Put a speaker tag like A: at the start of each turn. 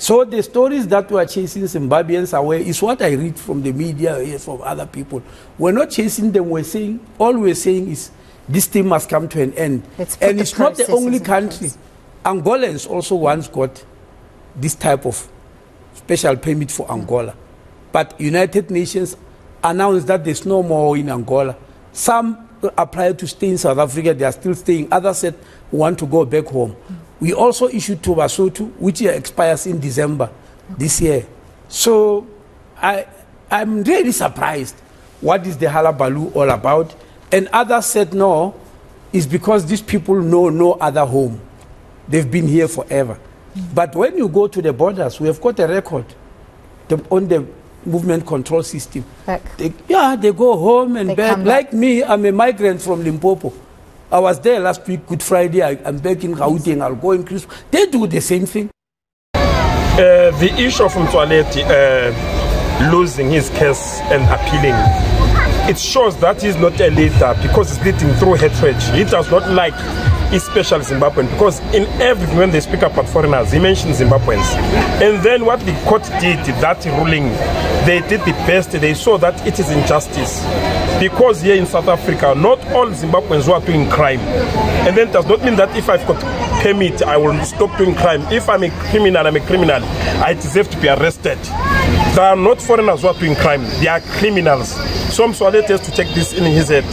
A: So the stories that were chasing Zimbabweans away is what I read from the media, from other people. We're not chasing them. We're saying all we're saying is this thing must come to an end. and it's not the only country. Angolans also once got this type of special permit for Angola, but United Nations announced that there's no more in Angola. Some applied to stay in South Africa. They are still staying. Others said want to go back home. Mm. We also issued to which expires in December this year. So I, I'm really surprised. What is the halabaloo all about? And others said no, it's because these people know no other home. They've been here forever. Mm. But when you go to the borders, we have got a record the, on the movement control system. They, yeah, they go home and they back. Like me, I'm a migrant from Limpopo. I was there last week, Good Friday. I, am back in Gauteng. I'll go in Christmas. They do the same thing.
B: Uh, the issue of Motsoaledi uh, losing his case and appealing, it shows that he's not a leader because he's leading through hatred. He does not like especially Zimbabwean, because in everything when they speak about foreigners, he mentions Zimbabweans. And then what the court did, that ruling, they did the best. They saw that it is injustice. Because here in South Africa, not all Zimbabweans who are doing crime. And then does not mean that if I've got permit, I will stop doing crime. If I'm a criminal, I'm a criminal. I deserve to be arrested. They are not foreigners who are doing crime. They are criminals. So Motsoaledi has to take this in his head.